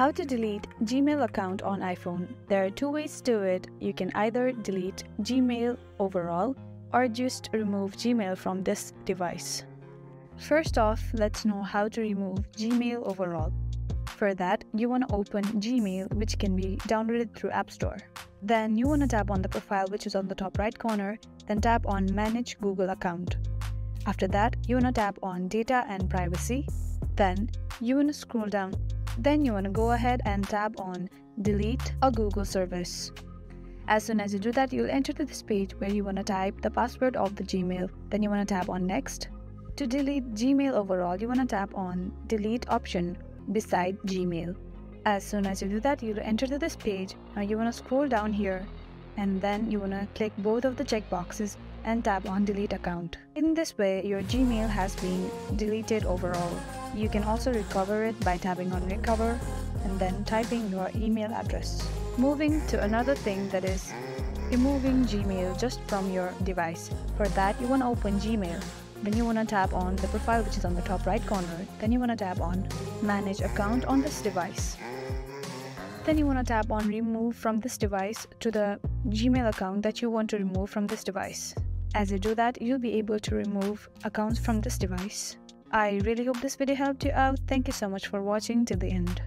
How to delete Gmail account on iPhone. There are two ways to it. You can either delete Gmail overall or just remove Gmail from this device. First off, let's know how to remove Gmail overall. For that, you want to open Gmail which can be downloaded through App Store. Then you want to tap on the profile which is on the top right corner, then tap on Manage Google Account. After that, you want to tap on Data and Privacy. Then you want to scroll down then you want to go ahead and tap on delete a Google service. As soon as you do that, you'll enter to this page where you want to type the password of the Gmail. Then you want to tap on next. To delete Gmail overall, you want to tap on delete option beside Gmail. As soon as you do that, you'll enter to this page. Now you want to scroll down here and then you want to click both of the checkboxes and tap on delete account. In this way, your Gmail has been deleted overall. You can also recover it by tapping on recover and then typing your email address. Moving to another thing that is removing Gmail just from your device. For that, you want to open Gmail. Then you want to tap on the profile which is on the top right corner. Then you want to tap on manage account on this device. Then you want to tap on remove from this device to the Gmail account that you want to remove from this device. As you do that, you'll be able to remove accounts from this device. I really hope this video helped you out. Thank you so much for watching till the end.